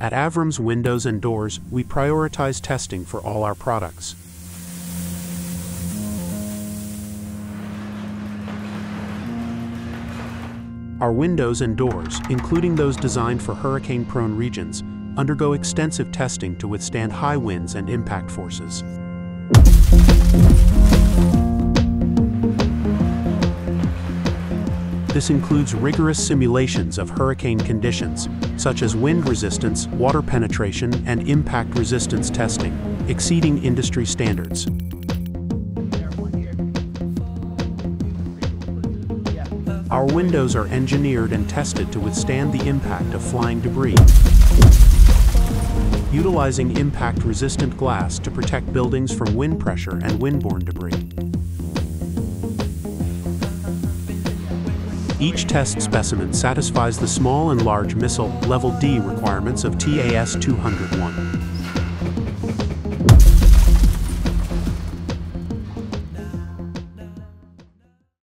At Avrams Windows and Doors, we prioritize testing for all our products. Our windows and doors, including those designed for hurricane-prone regions, undergo extensive testing to withstand high winds and impact forces. This includes rigorous simulations of hurricane conditions, such as wind resistance, water penetration, and impact resistance testing, exceeding industry standards. Our windows are engineered and tested to withstand the impact of flying debris, utilizing impact-resistant glass to protect buildings from wind pressure and windborne debris. Each test specimen satisfies the small and large missile Level D requirements of TAS 201.